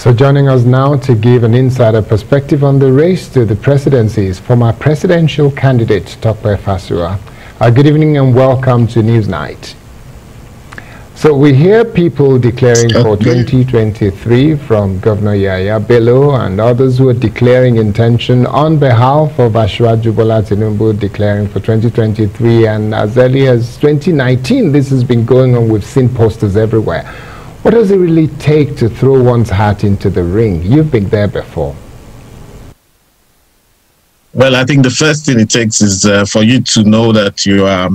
So joining us now to give an insider perspective on the race to the presidency is former presidential candidate Tope Fasua. Uh, good evening and welcome to Newsnight. So we hear people declaring for 2023 from Governor Yahaya Bello and others who are declaring intention on behalf of Asiwaju Bola Tinubu declaring for 2023 and as early as 2019 this has been going on we've seen posters everywhere. What does it really take to throw one's hat into the ring? You've been there before. Well, I think the first thing it takes is uh, for you to know that you are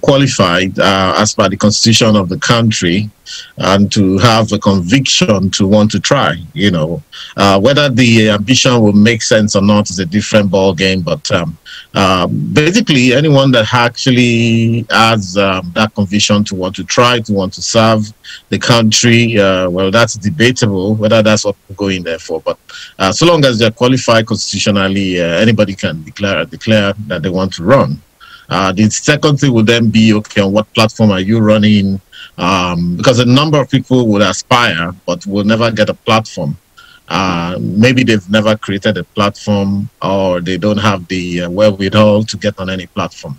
qualified uh, as per the constitution of the country and to have a conviction to want to try you know. Uh, whether the ambition will make sense or not is a different ball game but um, uh, basically anyone that actually has um, that conviction to want to try to want to serve the country uh, well that's debatable whether that's what we're going there for. But uh, so long as they're qualified constitutionally uh, anybody can declare declare that they want to run uh, the second thing would then be okay, on what platform are you running? Um, because a number of people would aspire, but will never get a platform. Uh, maybe they've never created a platform or they don't have the uh, wherewithal to get on any platform.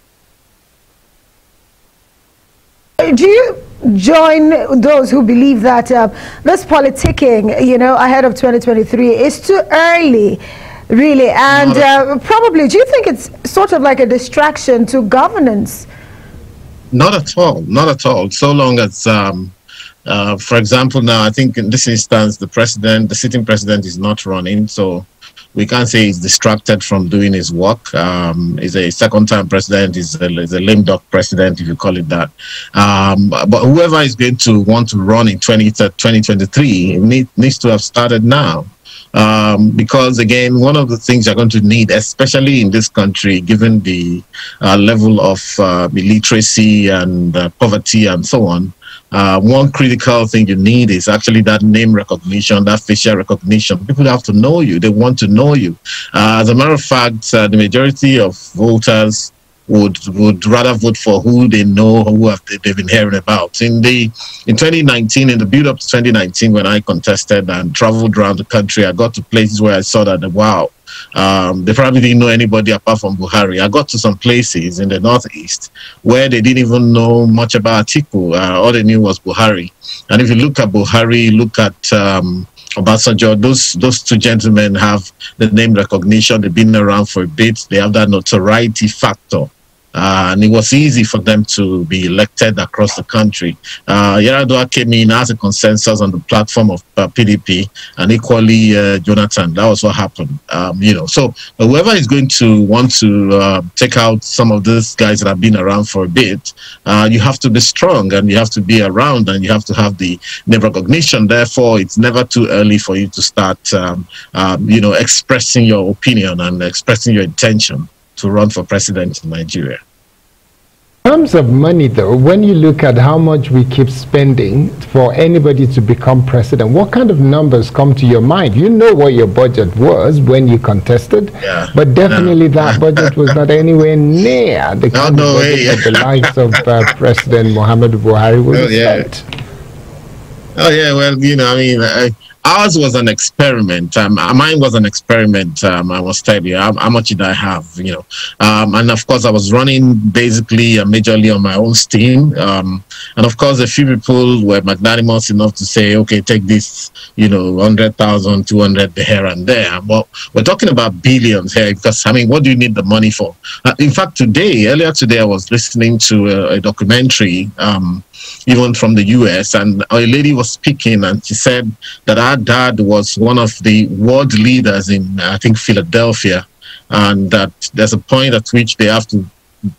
Do you join those who believe that uh, this politicking, you know, ahead of 2023 is too early? Really, and uh, probably, do you think it's sort of like a distraction to governance? Not at all, not at all. So long as, um, uh, for example, now I think in this instance, the president, the sitting president is not running, so we can't say he's distracted from doing his work. Um, he's a second-time president. He's a, he's a lame duck president, if you call it that. Um, but whoever is going to want to run in 20, 2023 need, needs to have started now. Um, because again, one of the things you're going to need, especially in this country, given the uh, level of uh, illiteracy and uh, poverty and so on, uh, one critical thing you need is actually that name recognition, that facial recognition. People have to know you; they want to know you. Uh, as a matter of fact, uh, the majority of voters would would rather vote for who they know who have they've been hearing about. In the in 2019, in the build up to 2019, when I contested and traveled around the country, I got to places where I saw that wow, um, they probably didn't know anybody apart from Buhari. I got to some places in the northeast where they didn't even know much about Atiku. Uh, all they knew was Buhari. And if you look at Buhari, look at um, Obasanjo, those those two gentlemen have the name recognition. They've been around for a bit. They have that notoriety factor. And it was easy for them to be elected across the country. Uh, Yar'Adua came in as a consensus on the platform of uh, PDP, and equally uh, Jonathan. That was what happened. Um, you know, so whoever is going to want to uh, take out some of these guys that have been around for a bit, uh, you have to be strong and you have to be around and you have to have the name recognition. Therefore, it's never too early for you to start, um, um, you know, expressing your opinion and expressing your intention to run for president in Nigeria. In terms of money, though, when you look at how much we keep spending for anybody to become president, what kind of numbers come to your mind? You know what your budget was when you contested, yeah. but definitely no. that budget was not anywhere near the kind no, of budget that the likes of uh, President Muhammadu Buhari would oh, yeah. spent. Oh yeah, well, you know, I mean, I, ours was an experiment. Um, mine was an experiment. Um, I was telling you how, much did I have, you know, um, and of course I was running basically uh, majorly on my own steam. Um, and of course, a few people were magnanimous enough to say, okay, take this, you know, 100,000, 200 here and there. Well, we're talking about billions here because, I mean, what do you need the money for? Uh, in fact, today, earlier today, I was listening to a, a documentary um, even from the US. And a lady was speaking and she said that her dad was one of the world leaders in, I think, Philadelphia. And that there's a point at which they have to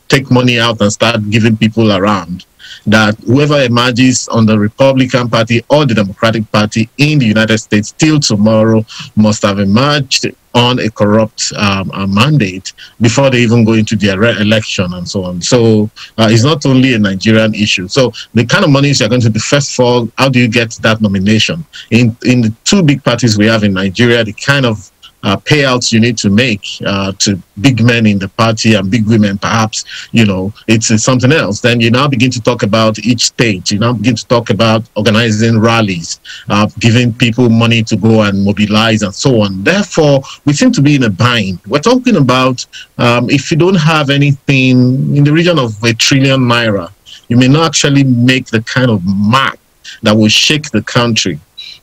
take money out and start giving people around that whoever emerges on the Republican Party or the Democratic Party in the United States till tomorrow must have emerged on a corrupt um, a mandate before they even go into their election and so on. So uh, it's not only a Nigerian issue. So the kind of monies you're going to be first of all, how do you get that nomination? In in the two big parties we have in Nigeria, the kind of uh, payouts you need to make uh, to big men in the party and big women, perhaps, you know, it's, it's something else. Then you now begin to talk about each state. You now begin to talk about organizing rallies, uh, giving people money to go and mobilize and so on. Therefore, we seem to be in a bind. We're talking about um, if you don't have anything in the region of a trillion naira, you may not actually make the kind of mark that will shake the country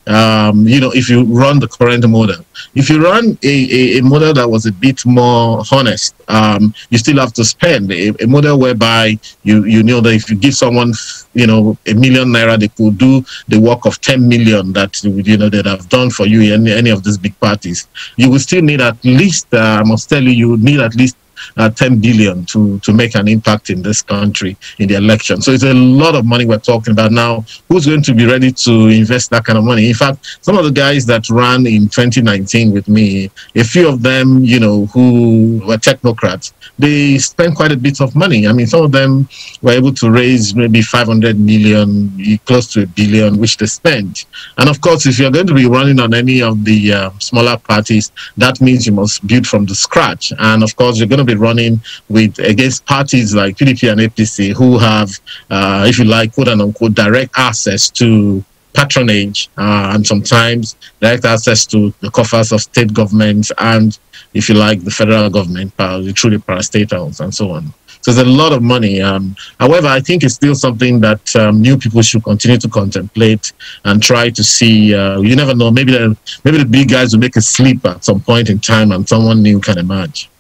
um, you know, if you run the current model. If you run a, a, a model that was a bit more honest, um, you still have to spend a, a, model whereby you, you know that if you give someone, you know, a million naira, they could do the work of 10 million that, you know, that have done for you in any of these big parties. You will still need at least, uh, I must tell you, you need at least uh, 10 billion to, to make an impact in this country in the election. So it's a lot of money we're talking about now. Who's going to be ready to invest that kind of money? In fact, some of the guys that ran in 2019 with me, a few of them, you know, who were technocrats, they spent quite a bit of money. I mean, some of them were able to raise maybe 500 million, close to a billion, which they spent. And of course, if you're going to be running on any of the uh, smaller parties, that means you must build from the scratch. And of course, you're going to be running with against parties like PDP and APC who have, uh, if you like, quote unquote, direct access to patronage uh, and sometimes direct access to the coffers of state governments and, if you like, the federal government, uh, truly parastatals and so on. So there's a lot of money. Um, however, I think it's still something that um, new people should continue to contemplate and try to see. Uh, you never know. Maybe the, maybe the big guys will make a sleep at some point in time, and someone new can emerge.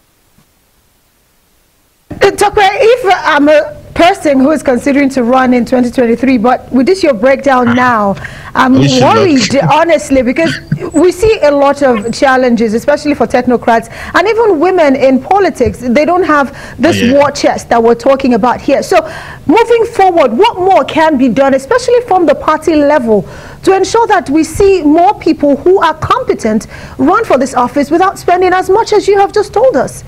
Tope, if I'm a person who is considering to run in 2023, but with this your breakdown ah. now, I'm worried, honestly, because we see a lot of challenges, especially for technocrats and even women in politics. They don't have this yeah. war chest that we're talking about here. So moving forward, what more can be done, especially from the party level, to ensure that we see more people who are competent run for this office without spending as much as you have just told us?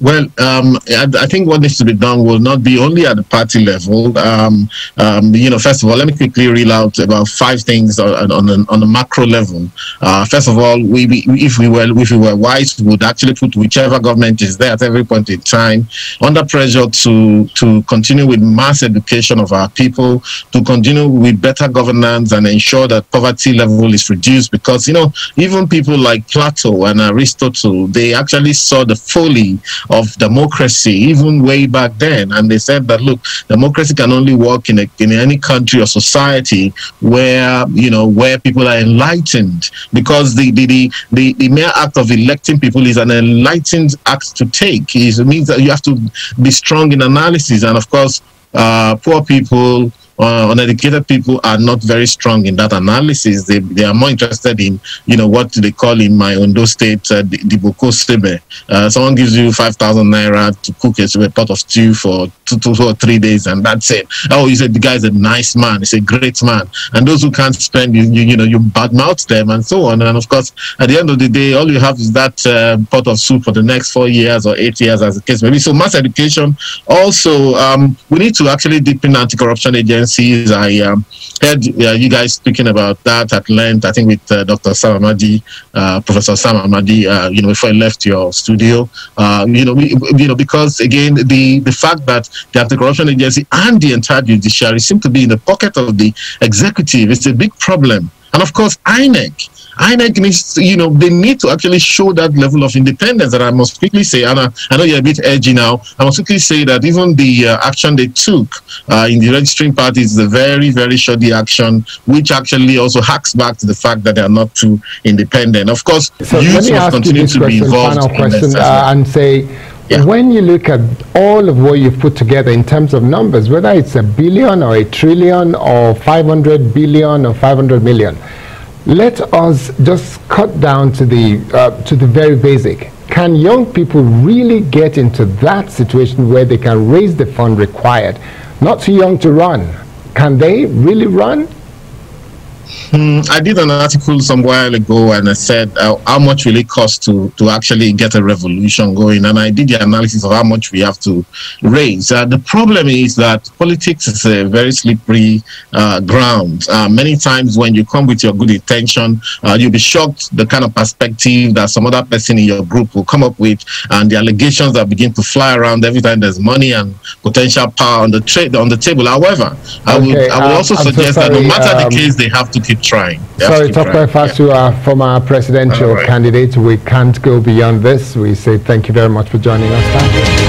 Well, um, I, think what needs to be done will not be only at the party level. Um, um, you know, first of all, let me quickly reel out about five things on, on, the, on macro level. Uh, first of all, we, we, if we were if we were wise, we would actually put whichever government is there at every point in time under pressure to to continue with mass education of our people, to continue with better governance and ensure that poverty level is reduced. Because you know, even people like Plato and Aristotle, they actually saw the folly of democracy even way back then. And they said that, look, democracy can only work in, a, in any country or society where, you know, where people are enlightened because the, the, the, the, the mere act of electing people is an enlightened act to take. It means that you have to be strong in analysis. And of course, uh, poor people uh, uneducated people are not very strong in that analysis. They, they are more interested in, you know, what they call in my Ondo state, uh, the, boko sebe. Uh, someone gives you 5,000 naira to cook a, pot of stew for two or three days, and that's it. Oh, you said the guy is a nice man. He's a great man. And those who can't spend, you, you, you know, you badmouth them and so on. And of course, at the end of the day, all you have is that uh, pot of soup for the next four years or eight years, as the case may be. So mass education. Also, um, we need to actually deepen anti-corruption agencies agencies. I um, heard uh, you guys speaking about that at length. I think with uh, Dr. Sam Amadi, uh, Professor Sam Amadi. Uh, you know, before I left your studio. Uh, you know, we, you know, because again, the the fact that the anti-corruption agency and the entire judiciary seem to be in the pocket of the executive is a big problem. And of course, INEC INEC needs, to, you know, they need to actually show that level of independence. That I must quickly say, and I, I know you're a bit edgy now, I must quickly say that even the uh, action they took uh, in the registering party is a very, very shoddy action, which actually also hacks back to the fact that they are not too independent. Of course, so youth must continue to question, be involved. Final question, uh, and say, yeah. When you look at all of what you've put together in terms of numbers, whether it's a billion or a trillion or 500 billion or 500 million, let us just cut down to the, uh, to the very basic. Can young people really get into that situation where they can raise the fund required? Not too young to run. Can they really run? Mm, I did an article some while ago and I said uh, how much will it cost to, to actually get a revolution going and I did the analysis of how much we have to raise. Uh, the problem is that politics is a very slippery uh, ground. Uh, many times when you come with your good intention, uh, you'll be shocked the kind of perspective that some other person in your group will come up with and the allegations that begin to fly around every time there's money and potential power on the trade on the table. However, I would I would um, also suggest so that no matter um, the case, they have to keep keep trying. Sorry, to Tope Fasua, yeah. former presidential right. candidate. We can't go beyond this. We say thank you very much for joining us.